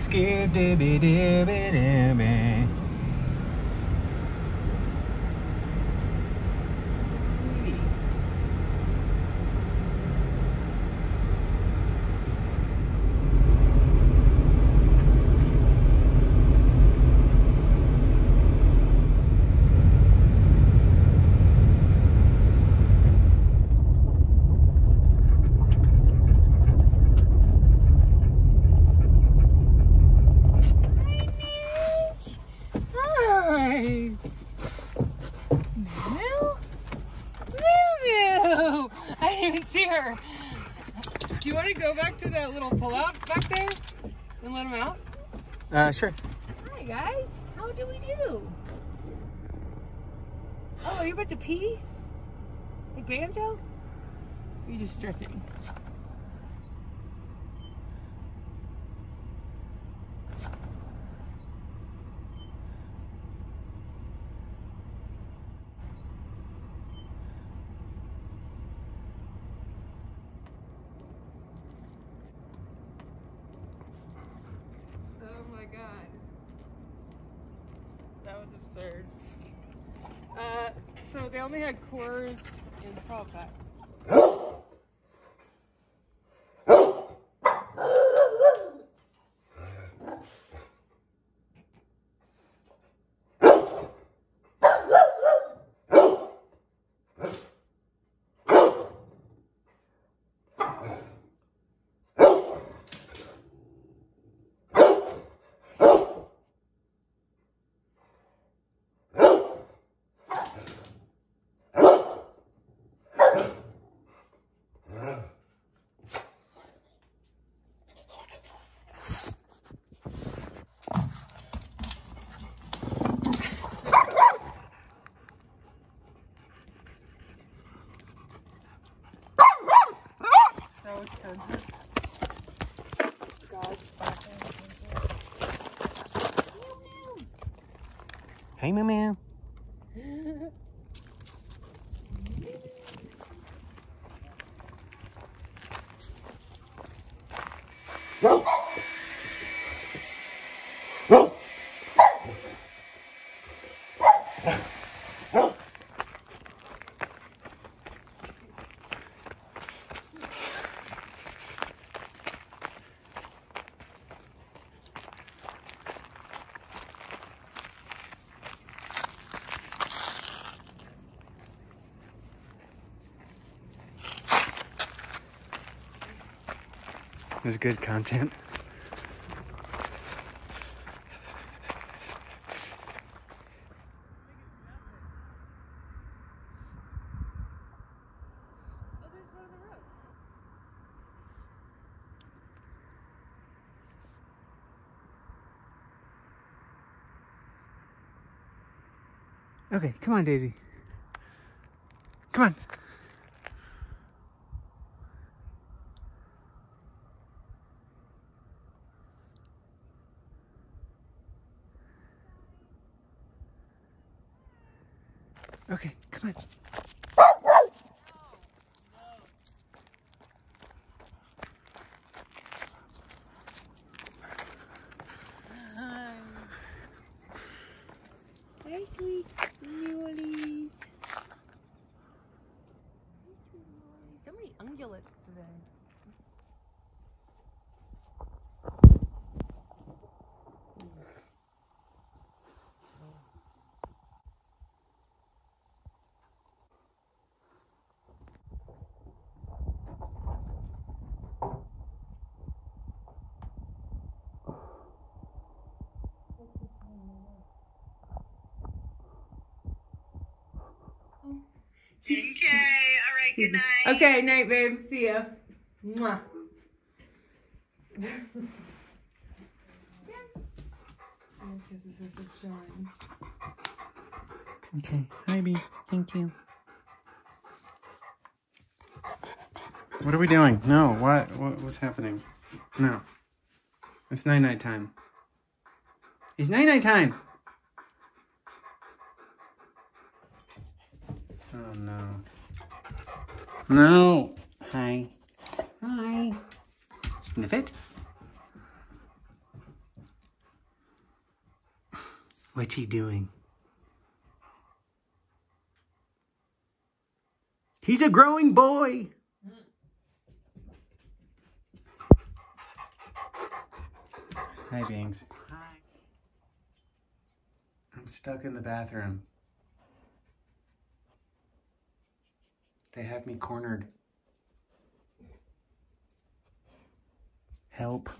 skip dibby dibby dibby. Do you want to go back to that little pull-out back there and let him out? Uh, sure. Hi guys. How do we do? Oh, are you about to pee? Like banjo? Are you just stretching? Oh my god. That was absurd. Uh, so they only had Coors in 12 packs. Hey, my man. Is good content. Okay, come on, Daisy. Come on. Okay, come on. Hey, sweet muleys. So many ungulates today. Okay, all right, good night. Okay, night, babe. See ya. Mwah. Antithesis of shine. Okay, hi, B. Thank you. What are we doing? No, what, what what's happening? No. It's night night time. It's night night time. Oh no. No. Hi. Hi. Sniff it. What's he doing? He's a growing boy. Hi, Bangs. Hi. I'm stuck in the bathroom. They have me cornered. Help.